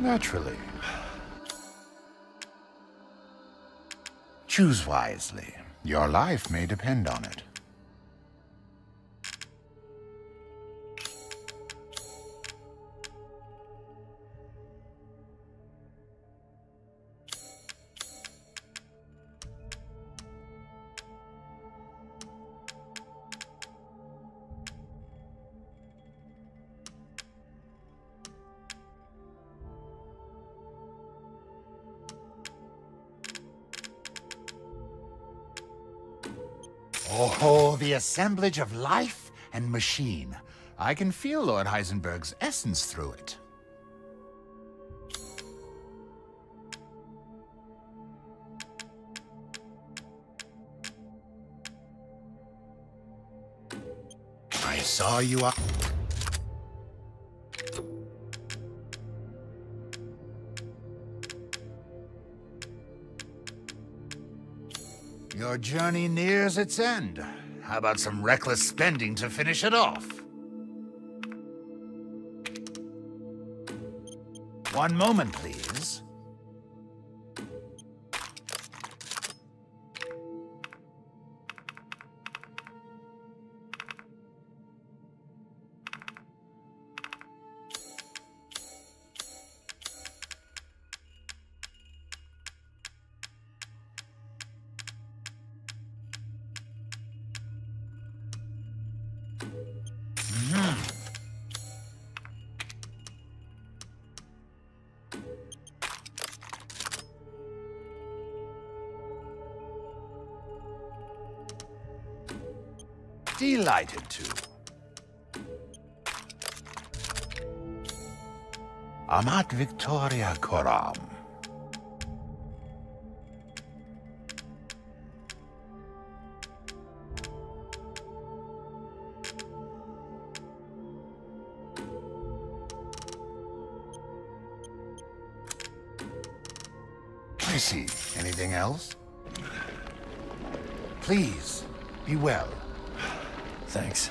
Naturally. Choose wisely. Your life may depend on it. Assemblage of life and machine. I can feel Lord Heisenberg's essence through it. I saw you up. Your journey nears its end. How about some reckless spending to finish it off? One moment, please. Delighted to. Amat Victoria Curam. I see. Anything else? Please, be well. Thanks.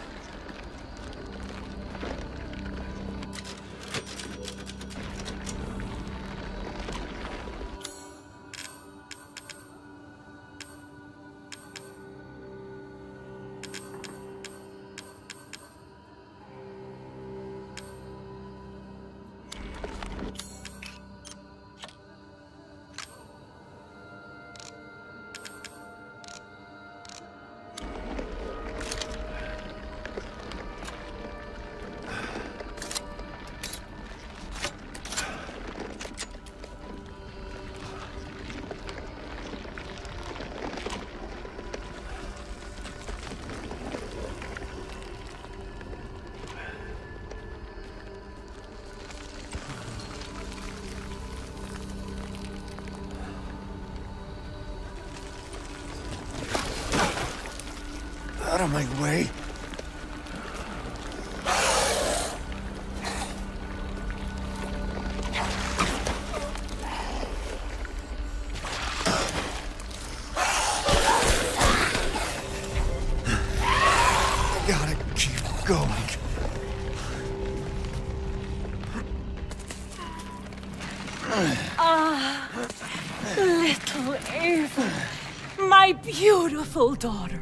Out of my way. Ah, my beautiful daughter.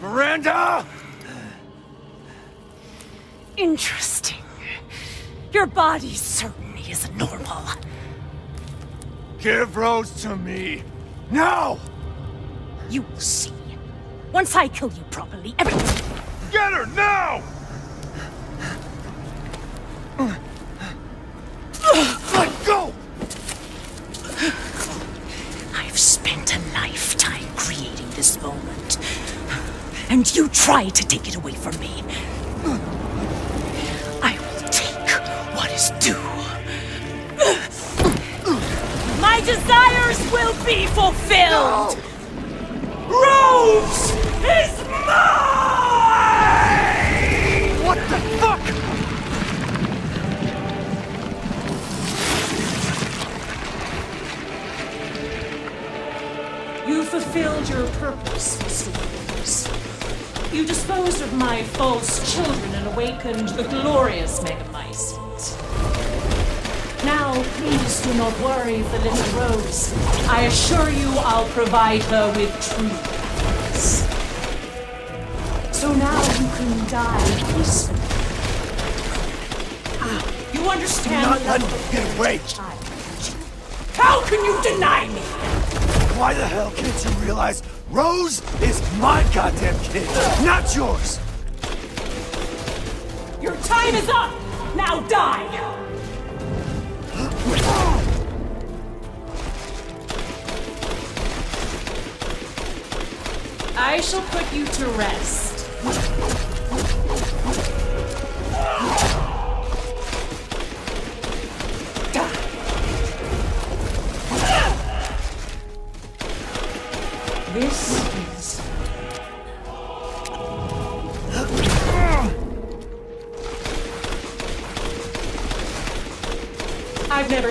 Miranda! Interesting. Your body certainly is normal. Give Rose to me! Now! You will see. Once I kill you properly, everything. Get her now! Try to take it away from me. I will take what is due. My desires will be fulfilled! Rose is mine! What the fuck? You fulfilled your purpose, Mr. You disposed of my false children and awakened the glorious Megamycete. Now, please do not worry for little Rose. I assure you I'll provide her with true happiness. So now you can die peacefully. Ah, you understand Not the let love him of get away. child. How can you deny me? Why the hell can't you realize Rose is my goddamn kid, not yours? Your time is up! Now die! I shall put you to rest.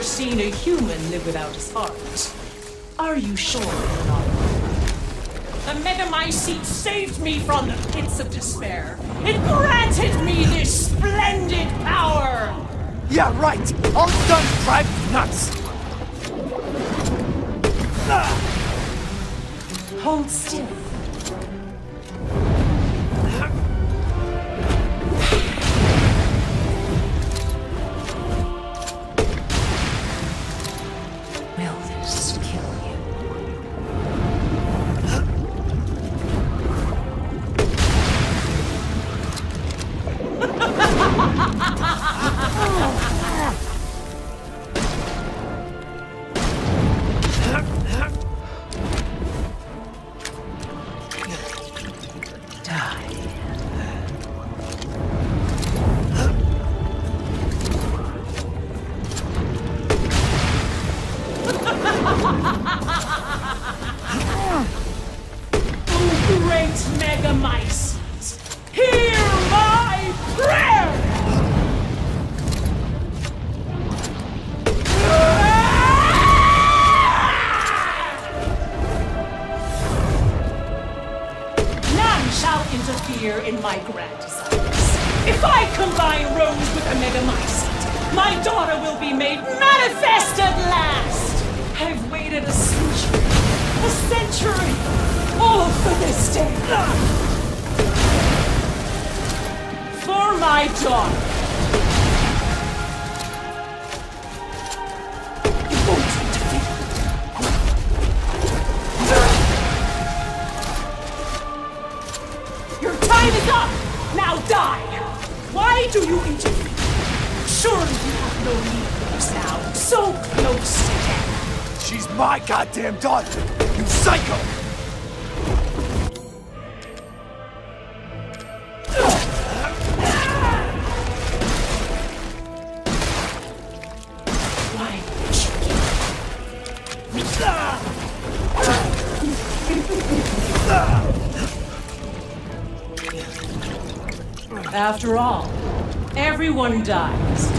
Seen a human live without his heart. Are you sure you're not? The Megamycete saved me from the pits of despair. It granted me this splendid power! Yeah, right. All done drive nuts. Ah. Hold still. Manifest at last! I've waited a century, a century, all for this day. For my daughter. Your time is up! Now die! Why do you interfere? Surely you have no need. So close. She's my goddamn daughter, you psycho! Why After all, everyone dies.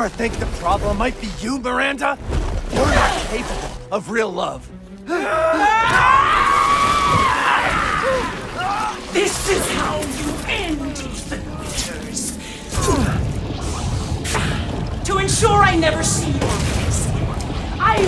Ever think the problem might be you, Miranda? You're not capable of real love. This is how you end, Ethan Winters. To ensure I never see your face, I.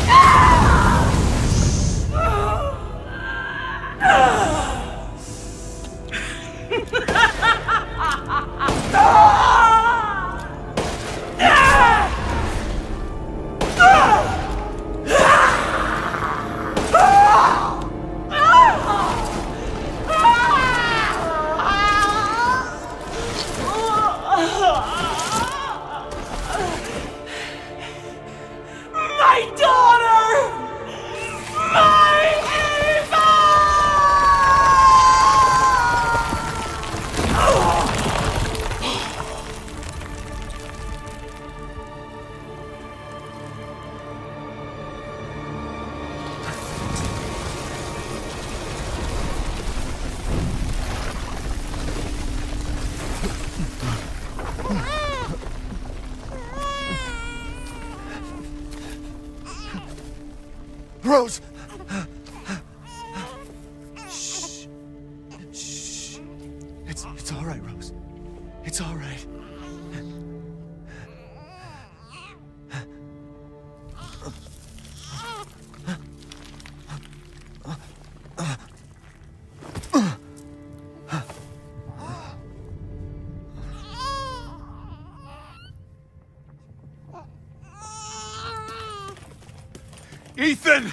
Rose! Shh. Shh. It's, it's all right, Rose. It's all right. Ethan!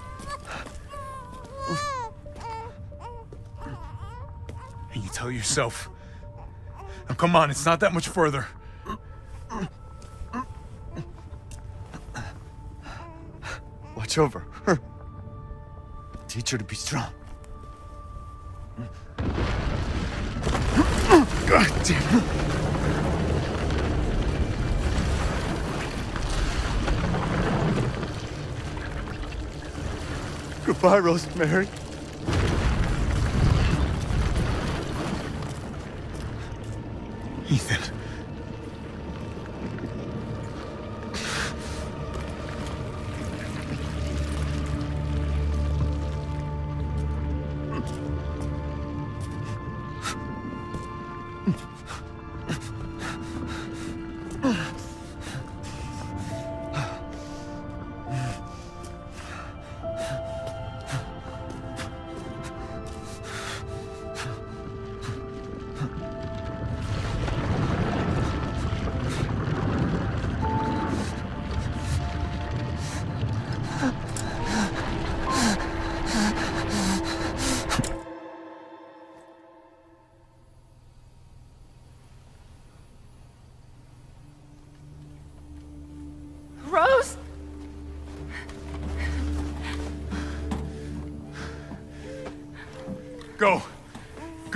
And you tell yourself. Now, come on, it's not that much further. Watch over her. Teach her to be strong. God damn it. Goodbye, Rosemary. Ethan.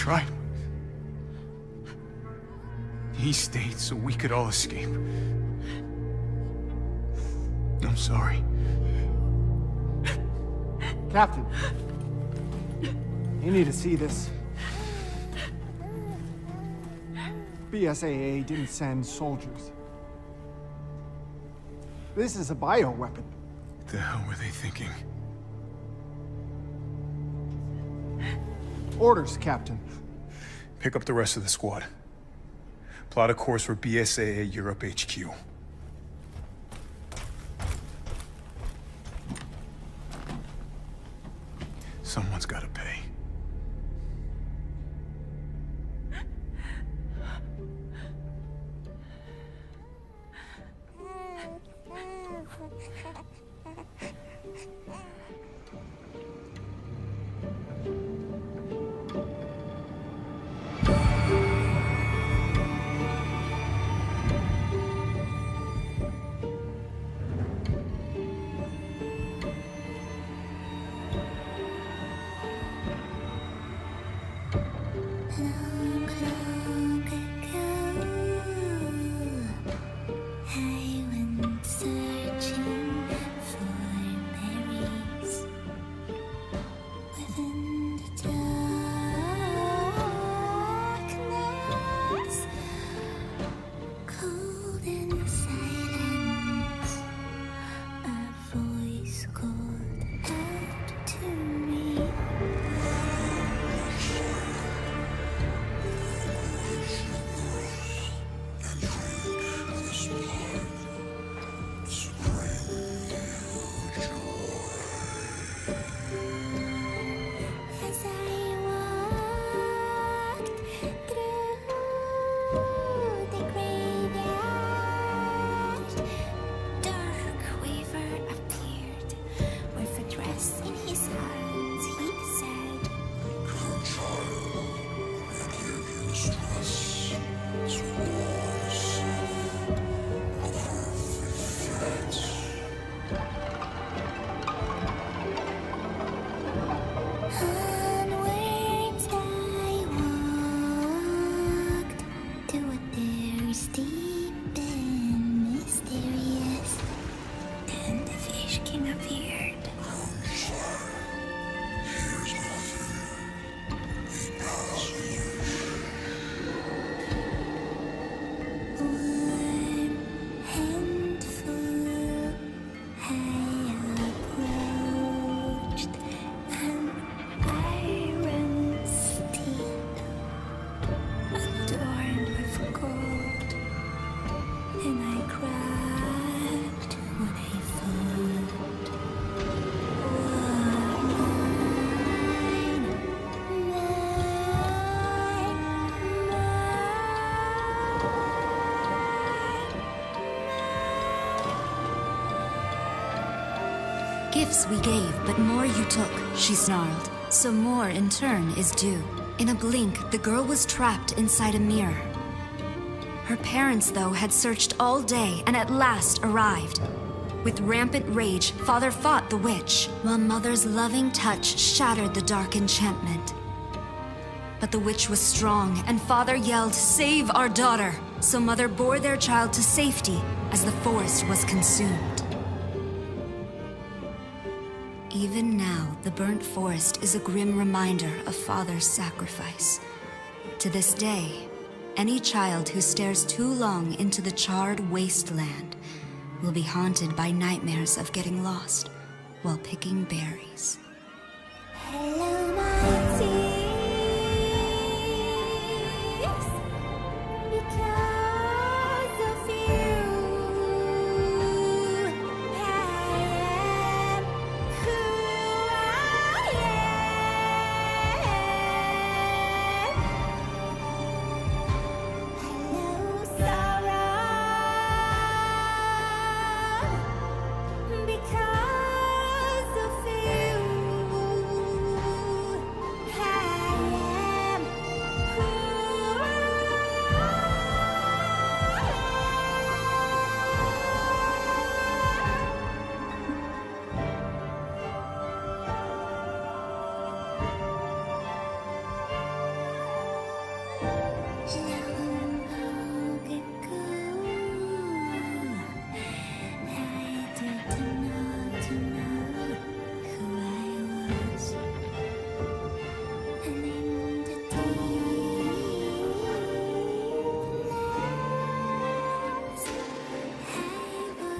Tried. He stayed so we could all escape. I'm sorry. Captain, you need to see this. BSAA didn't send soldiers. This is a bioweapon. What the hell were they thinking? Orders, Captain. Pick up the rest of the squad. Plot a course for BSAA Europe HQ. King appeared. One we gave, but more you took, she snarled. So more in turn is due. In a blink, the girl was trapped inside a mirror. Her parents, though, had searched all day and at last arrived. With rampant rage, father fought the witch, while mother's loving touch shattered the dark enchantment. But the witch was strong, and father yelled, Save our daughter! So mother bore their child to safety as the forest was consumed. Even now, the burnt forest is a grim reminder of father's sacrifice. To this day, any child who stares too long into the charred wasteland will be haunted by nightmares of getting lost while picking berries. Hello,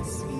see.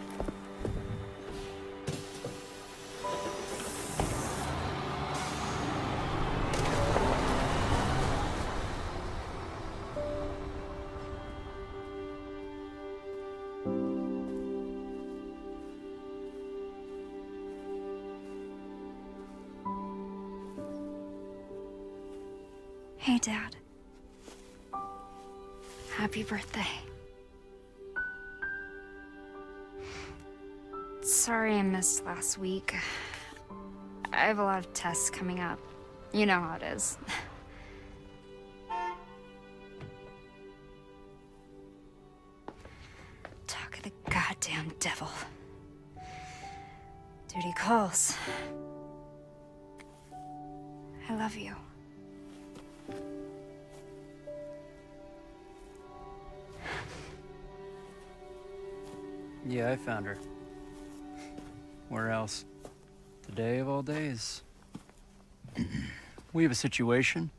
Dad. Happy birthday. Sorry I missed last week. I have a lot of tests coming up. You know how it is. Yeah, I found her. Where else? The day of all days. we have a situation.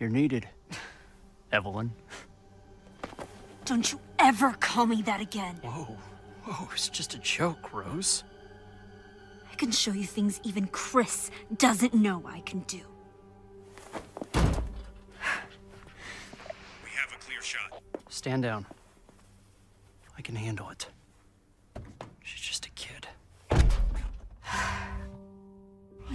You're needed. Evelyn. Don't you ever call me that again. Whoa. Whoa, it's just a joke, Rose. I can show you things even Chris doesn't know I can do. We have a clear shot. Stand down. I can handle it.